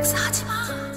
那个是吗？